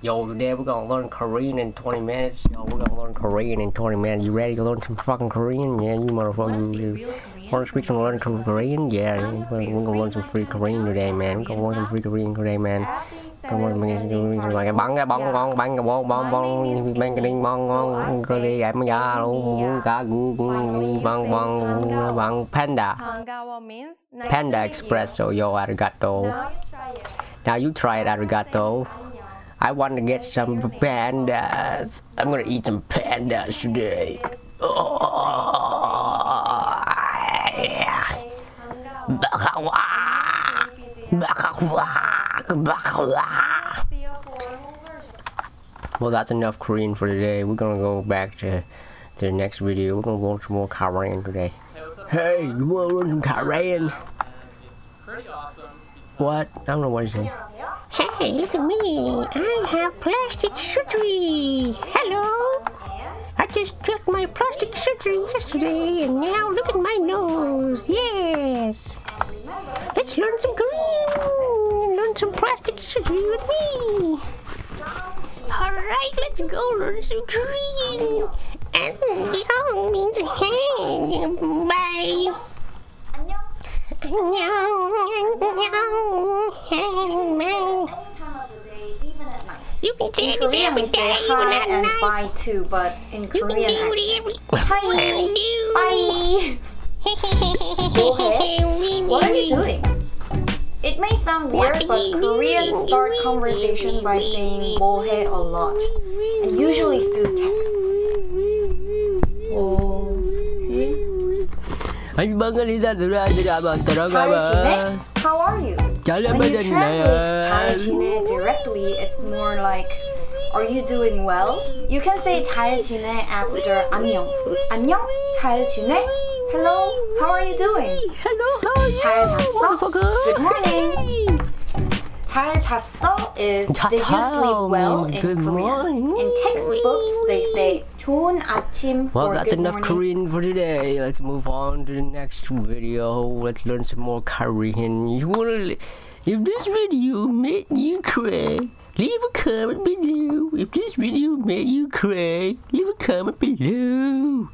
Yo, today we're gonna learn Korean in 20 minutes. Yo, we're gonna learn Korean in 20 minutes. You ready to learn some fucking Korean? Yeah, you want to speak some learn some Korean? Yeah, we're gonna, learn some free Korean today, man. We're gonna learn some free Korean today, man. Come on, mình rồi cái bắn cái bóng ngon bắn cái bóng bóng bóng bắn cái đinh bóng ngon cơ đi em ra luôn muốn cả gu bắn bắn bắn panda Hangawa means nice panda espresso yo arigato. Now you try now you try it. it arigato I want to get some pandas I'm gonna eat some pandas today Bakawa Bakawa Bakawa version. Well, that's enough Korean for today. We're gonna go back to the next video. We're gonna learn some more Korean today. Hey, you wanna learn some Korean? pretty awesome. What? I don't know what you say. Hey, look at me. I have plastic surgery. Hello. I just took my plastic surgery yesterday, and now look at my nose. Yes. Let's learn some Korean. Learn some plastic surgery with me. Alright, let's go learn some Korean. And young means hey. Bye. 안녕. 안녕. time In Korean we say hi and night. bye too, but in you Korean accent. Hi, bye. what are you doing? It may sound weird, but Koreans start conversation by saying bohe a lot, and usually through texts. Oh. Hey. How are you? Trả lời When bây you giờ translate 잘 지내 directly, it's more like Are you doing well? You can say 잘 지내 after 안녕. 안녕? 잘 지내? Hello? How are you doing? Hello, how are you? 잘 잤어? Motherfucker. Good morning. 잘 잤어 is did you sleep well means in good Korean. morning. In textbooks they say 좋은 아침 Well, or that's good enough morning. Korean for today. Let's move on to the next video. Let's learn some more Korean. You wanna, if this video made you cry, leave a comment below. If this video made you cry, leave a comment below.